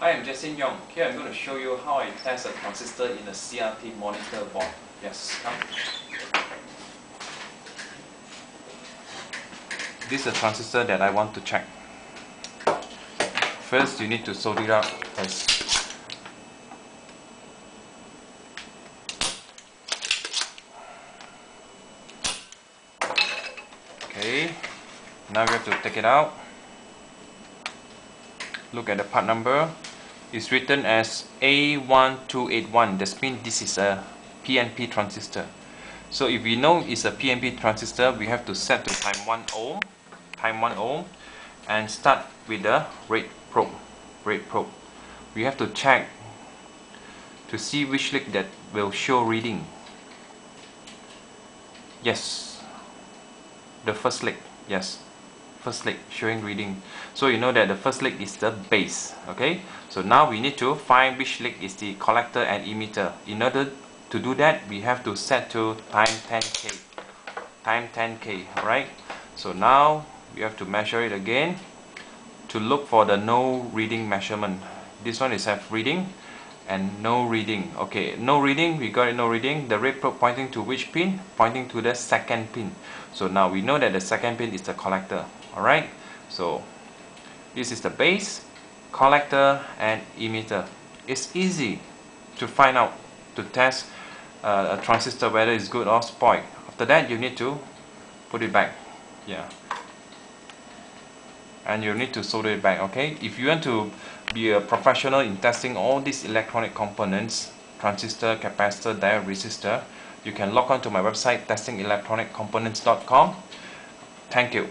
Hi, I'm Jason Yong. Here I'm going to show you how I test a transistor in a CRT monitor board. Yes, come. This is a transistor that I want to check. First, you need to solder it up first. Okay, now we have to take it out. Look at the part number. It's written as A1281. That means this is a PNP transistor. So if we know it's a PNP transistor, we have to set to time 1 ohm, time 1 ohm, and start with the red probe. Red probe. We have to check to see which leg that will show reading. Yes, the first leg, Yes, first lead showing reading. So you know that the first leg is the base. Okay. So now we need to find which leg is the collector and emitter. In order to do that we have to set to time 10k time 10k alright so now we have to measure it again to look for the no reading measurement this one is have reading and no reading. Okay no reading we got it no reading. The red probe pointing to which pin? Pointing to the second pin. So now we know that the second pin is the collector. Alright? So this is the base collector and emitter. It's easy to find out to test uh, a transistor whether it's good or spoiled after that you need to put it back. Yeah and you need to solder it back okay? If you want to be a professional in testing all these electronic components transistor capacitor diode resistor you can log on to my website testingelectroniccomponents.com thank you